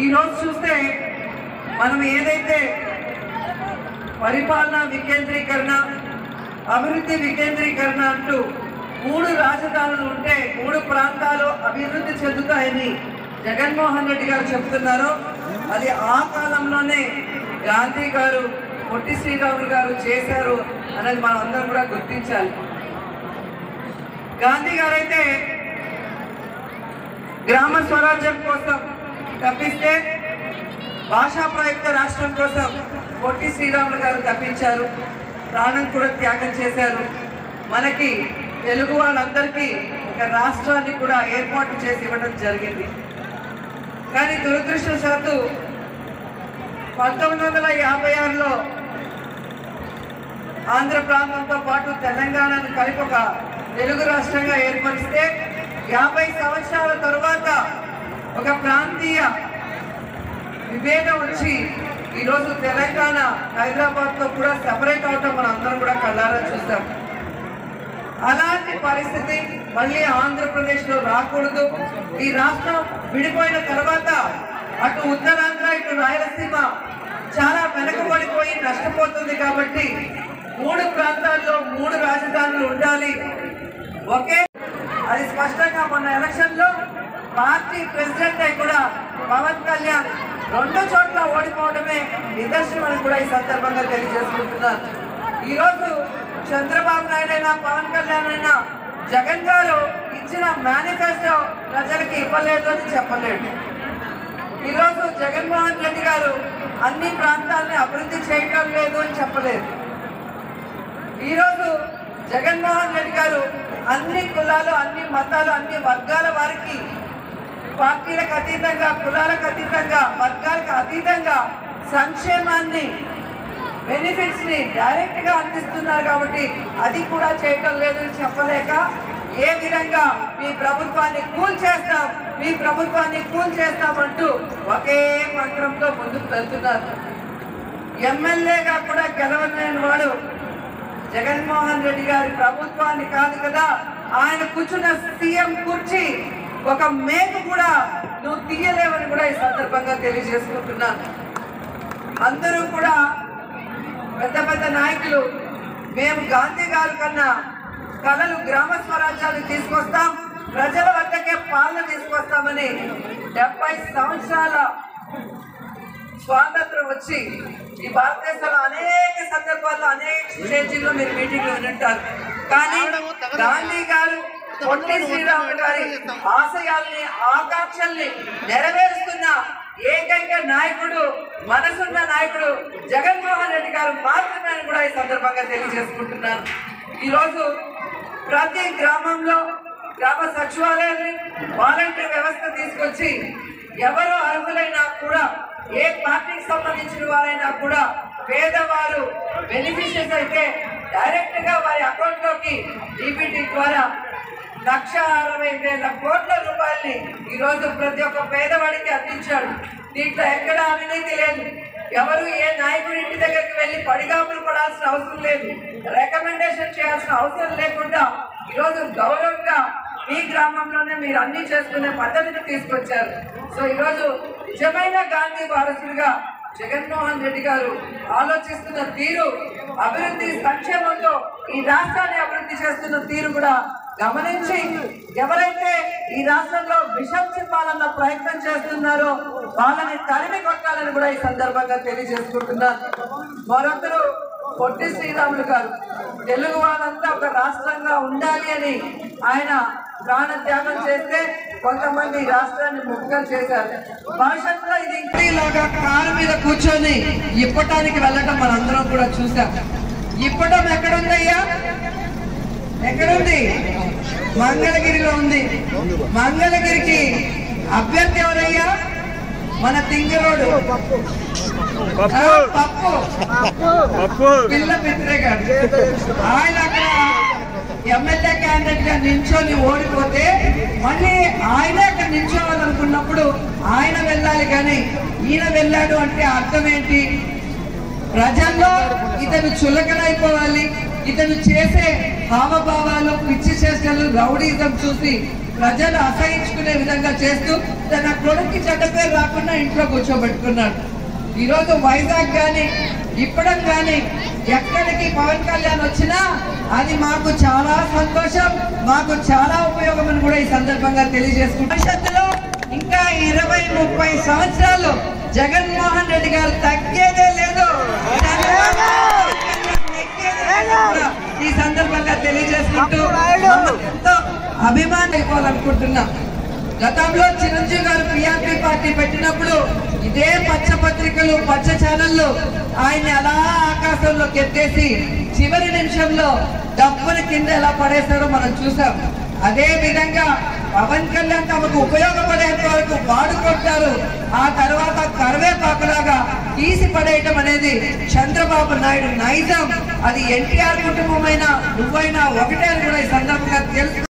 ఈరోజు చూస్తే మనం ఏదైతే పరిపాలన వికేంద్రీకరణ అభివృద్ధి వికేంద్రీకరణ అంటూ మూడు రాజధానులు ఉంటే మూడు ప్రాంతాలు అభివృద్ధి చెందుతాయని జగన్మోహన్ రెడ్డి గారు చెప్తున్నారు. అది ఆ కాలంలోనే గాంధీ గారు పొట్టి శ్రీరాములు గారు చేశారు అనేది మనం అందరం కూడా గుర్తించాలి. గాంధీ గారు అయితే గ్రామ స్వరాజ్యం కోసం తప్పిస్తే భాషా ప్రయుక్త రాష్ట్రం కోసం పొట్టి శ్రీరాములు గారు తప్పించారు ప్రాణం కూడా త్యాగం చేశారు. మనకి తెలుగు వాళ్ళందరికీ ఒక రాష్ట్రాన్ని కూడా ఏర్పాటు చేసి ఇవ్వడం జరిగింది. కానీ దురదృష్టవశాత్తు పంతొమ్మిది వందల యాభై ఆరులో ఆంధ్ర ప్రాంతంతో పాటు తెలంగాణను కలిపి ఒక తెలుగు రాష్ట్రంగా ఏర్పరిస్తే యాభై సంవత్సరాల తరువాత ఒక ప్రాంతీయ విభేదం వచ్చి ఈరోజు తెలంగాణ హైదరాబాద్తో కూడా సెపరేట్ అవటం మనం అందరం కూడా కళ్ళారా చూస్తాం అలాంటి పరిస్థితి మళ్ళీ ఆంధ్రప్రదేశ్లో రాకూడదు. ఈ రాష్ట్రం విడిపోయిన తర్వాత అటు ఉత్తరాంధ్ర ఇటు రాయలసీమ చాలా వెనకబడిపోయి నష్టపోతుంది కాబట్టి మూడు ప్రాంతాల్లో మూడు రాజధానులు ఉండాలి. ఒకే అది స్పష్టంగా మొన్న ఎలక్షన్లో పార్టీ ప్రెసిడెంట్ అయి కూడా పవన్ కళ్యాణ్ రెండు చోట్ల ఓడిపోవడమే నిదర్శనం అని కూడా ఈ సందర్భంగా తెలియజేసుకుంటున్నారు ఈరోజు చంద్రబాబు నాయుడు అయినా పవన్ కళ్యాణ్ అయినా జగన్ గారు ఇచ్చిన మేనిఫెస్టో ప్రజలకు ఇవ్వలేదు అని చెప్పలేడు ఈరోజు జగన్మోహన్ రెడ్డి గారు అన్ని ప్రాంతాలని అభివృద్ధి చేయటం లేదు అని చెప్పలేదు. ఈరోజు జగన్మోహన్ రెడ్డి గారు అన్ని కులాలు అన్ని మతాలు అన్ని వర్గాల వారికి పార్టీలకు అతీతంగా కులాలకు అతీతంగా వర్గాలకు అతీతంగా సంక్షేమాన్ని బెనిఫిట్స్ని డైరెక్ట్గా అందిస్తున్నారు కాబట్టి అది కూడా చేయటం లేదు చెప్పలేక ఏ విధంగా మీ ప్రభుత్వాన్ని కూల్ చేస్తాం మీ ప్రభుత్వాన్ని కూల్ చేస్తామంటూ ఒకే మంత్రంతో ముందుకు వెళ్తున్నారు. ఎమ్మెల్యేగా కూడా గెలవలేని వాడు జగన్మోహన్ రెడ్డి గారి ప్రభుత్వాన్ని కాదు కదా ఆయన కూర్చున్న సీఎం కుర్చీ ఒక మేకు కూడా నువ్వు తీయలేవని కూడా ఈ సందర్భంగా తెలియజేసుకుంటున్నాను అందరూ కూడా పెద్ద పెద్ద నాయకులు మేము గాంధీ గారి కన్నా కళలు గ్రామ స్వరాజ్యాన్ని తీసుకొస్తాం ప్రజల వద్దకే పాలన తీసుకొస్తామని డెబ్బై సంవత్సరాల స్వాతంత్రం వచ్చి ఈ భారతదేశంలో అనేక సందర్భాల్లో అనేక స్టేజీల్లో మీరు మీటింగ్లు వింటారు కానీ గాంధీ గారు పొట్టి శ్రీరాములు గారి ఆశయాల్ని ఆకాంక్షల్ని నెరవేరుస్తున్న ఏకైక నాయకుడు మనసున్న నాయకుడు జగన్మోహన్ రెడ్డి గారు మాత్రమే అని కూడా ఈ సందర్భంగా తెలియజేసుకుంటున్నాను. ఈరోజు ప్రతి గ్రామంలో గ్రామ సచివాలయాన్ని వాలంటీర్ వ్యవస్థ తీసుకొచ్చి ఎవరు అర్హులైనా కూడా ఏ పార్టీకి సంబంధించిన వారైనా కూడా పేదవారు బెనిఫిషియర్స్ అయితే డైరెక్ట్గా వారి అకౌంట్లోకి డిబిటీ ద్వారా లక్ష అరవై వేల కోట్ల రూపాయల్ని ఈరోజు ప్రతి ఒక్క పేదవాడికి అందించాడు. దీంట్లో ఎక్కడ అవినీతి లేదు. ఎవరు ఏ నాయకుడి ఇంటి దగ్గరికి వెళ్ళి పడిగాపులు పడాల్సిన అవసరం లేదు. రికమెండేషన్ చేయాల్సిన అవసరం లేకుండా ఈరోజు గౌరవంగా మీ గ్రామంలోనే మీరు అన్ని చేసుకునే పద్ధతిని తీసుకొచ్చారు. సో ఈరోజు నిజమైన గాంధీ వారసుడిగా జగన్మోహన్ రెడ్డి గారు ఆలోచిస్తున్న తీరు అభివృద్ధి సంక్షేమంతో ఈ రాష్ట్రాన్ని అభివృద్ధి చేస్తున్న తీరు కూడా గమనించి ఎవరైతే ఈ రాష్ట్రంలో విషం చెప్పాలన్న ప్రయత్నం చేస్తున్నారో వాళ్ళని తరిమి కొట్టాలని కూడా ఈ సందర్భంగా తెలియజేసుకుంటున్నారు. మరొకరు పొట్టి శ్రీరాములు గారు తెలుగు వాళ్ళంతా ఒక రాష్ట్రంగా ఉండాలి అని ఆయన ప్రాణ త్యాగం చేస్తే కొంతమంది రాష్ట్రాన్ని ముక్కలు చేశారు. భవిష్యత్తులో ఇది ఇలాగా కారు మీద కూర్చొని ఇప్పటానికి వెళ్ళటం మనందరం కూడా చూసాం ఇప్పటం ఎక్కడుందయ్యా ఎక్కడుంది? మంగళగిరిలో ఉంది. మంగళగిరికి అభ్యర్థి ఎవరయ్యా? మన తింగరోడు. పప్పు. పిల్ల మిత్రే గారు. ఆయన అక్కడ ఎమ్మెల్యే క్యాండిడేట్గా నించొని ఓడిపోతే మళ్ళీ ఆయనే అక్కడ నించోవాలనుకున్నప్పుడు ఆయన వెళ్ళాలి కానీ ఈయన వెళ్ళాడు అంటే అర్థం ఏంటి? ప్రజల్లో ఇతను చులకనైపోవాలి. ఇతను చేసే హావభావాలు పిచ్చి చేష్టలు రౌడీజం చూసి ప్రజలు అసహించుకునే విధంగా చేస్తూ తన కొడుక్కి చెడ్డ పేరు రాకుండా ఇంట్లో కూర్చోబెట్టుకున్నాడు. ఈరోజు వైజాగ్ కానీ ఇప్పడం కానీ ఎక్కడికి పవన్ కళ్యాణ్ వచ్చినా అది మాకు చాలా సంతోషం మాకు చాలా ఉపయోగం అని కూడా ఈ సందర్భంగా తెలియజేసుకుంటాం భవిష్యత్తులో ఇంకా ఇరవై ముప్పై సంవత్సరాలు జగన్మోహన్ రెడ్డి గారు తగ్గేదే లేదు. ఈ సందర్భంగా తెలియజేసుకుంటూ ఎంతో అభిమానం అయిపోవాలనుకుంటున్నాం. గతంలో చిరంజీవి గారు పిఆర్పి పార్టీ పెట్టినప్పుడు ఇదే పచ్చ పత్రికలు పచ్చ ఛానల్ ఆయన అలా ఆకాశంలోకి ఎత్తేసి చివరి నిమిషంలో డబ్బుని కింద ఎలా పడేశారో మనం చూసాం. అదే విధంగా పవన్ కళ్యాణ్ తమకు ఉపయోగపడేంత వరకు వాడుకుంటారు ఆ తర్వాత కరివేపాకులాగా తీసి పడేయటం అనేది చంద్రబాబు నాయుడు నైజం. అది ఎన్టీఆర్ కుటుంబమైనా నువ్వైనా ఒకటే అని కూడా ఈ సందర్భంగా తెలుసు.